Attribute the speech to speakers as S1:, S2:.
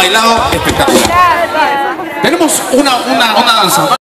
S1: bailado espectacular. Tenemos una, una, una danza.